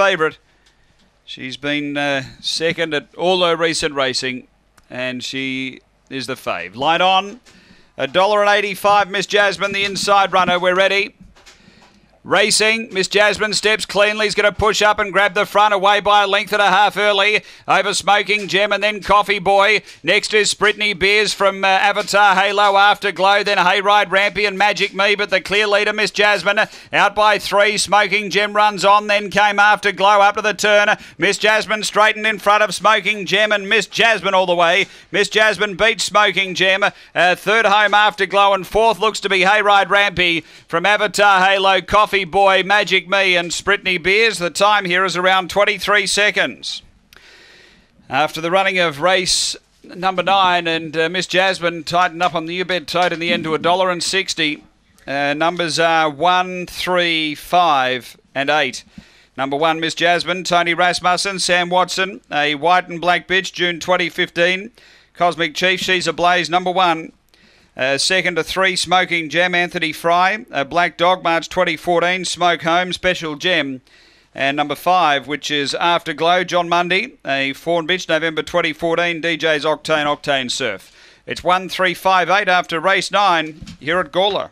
favourite. She's been uh, second at all her recent racing, and she is the fave. Light on. A dollar and eighty-five, Miss Jasmine, the inside runner. We're ready. Racing, Miss Jasmine steps cleanly. He's going to push up and grab the front away by a length and a half early. Over Smoking Gem and then Coffee Boy. Next is Brittany Beers from uh, Avatar Halo Afterglow. Then Hayride Rampy and Magic Me. But the clear leader, Miss Jasmine, out by three. Smoking Gem runs on. Then came Afterglow up to the turn. Miss Jasmine straightened in front of Smoking Gem and Miss Jasmine all the way. Miss Jasmine beats Smoking Gem. Uh, third home Afterglow and fourth looks to be Hayride Rampy from Avatar Halo Coffee. Boy, Magic Me, and Spritney Beers. The time here is around 23 seconds. After the running of race number nine, and uh, Miss Jasmine tightened up on the UBET tote in the end to a dollar and sixty. Uh, numbers are one, three, five, and eight. Number one, Miss Jasmine, Tony Rasmussen, Sam Watson, a white and black bitch, June 2015. Cosmic Chief, she's a blaze. Number one, uh, second to three, Smoking Gem, Anthony Fry. Uh, Black Dog, March 2014, Smoke Home, Special Gem. And number five, which is Afterglow, John Mundy, a Fawn Bitch, November 2014, DJ's Octane Octane Surf. It's 1358 after race nine here at Gawler.